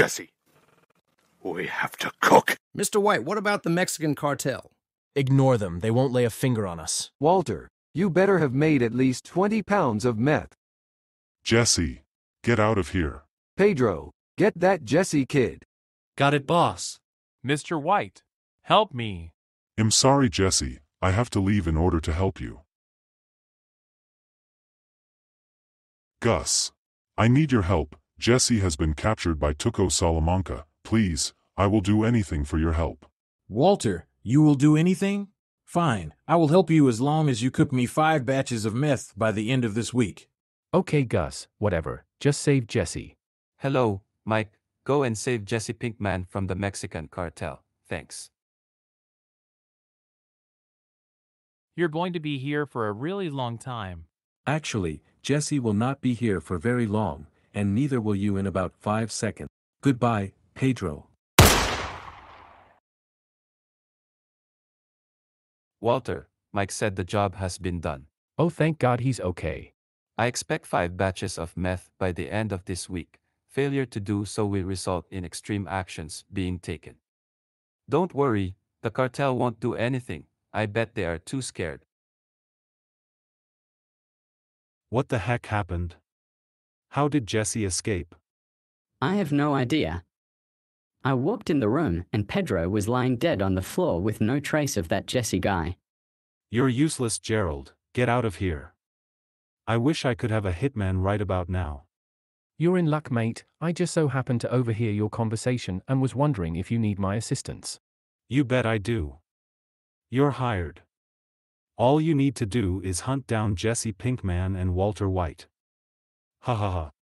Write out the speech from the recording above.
Jesse, we have to cook. Mr. White, what about the Mexican cartel? Ignore them, they won't lay a finger on us. Walter, you better have made at least 20 pounds of meth. Jesse, get out of here. Pedro, get that Jesse kid. Got it, boss. Mr. White, help me. I'm sorry, Jesse. I have to leave in order to help you. Gus. I need your help. Jesse has been captured by Tuco Salamanca. Please, I will do anything for your help. Walter, you will do anything? Fine, I will help you as long as you cook me five batches of meth by the end of this week. Okay, Gus, whatever. Just save Jesse. Hello, Mike. Go and save Jesse Pinkman from the Mexican cartel. Thanks. You're going to be here for a really long time. Actually, Jesse will not be here for very long, and neither will you in about five seconds. Goodbye, Pedro. Walter, Mike said the job has been done. Oh, thank God he's okay. I expect five batches of meth by the end of this week. Failure to do so will result in extreme actions being taken. Don't worry, the cartel won't do anything. I bet they are too scared. What the heck happened? How did Jesse escape? I have no idea. I walked in the room and Pedro was lying dead on the floor with no trace of that Jesse guy. You're useless, Gerald. Get out of here. I wish I could have a hitman right about now. You're in luck, mate. I just so happened to overhear your conversation and was wondering if you need my assistance. You bet I do. You're hired. All you need to do is hunt down Jesse Pinkman and Walter White. 哈哈哈。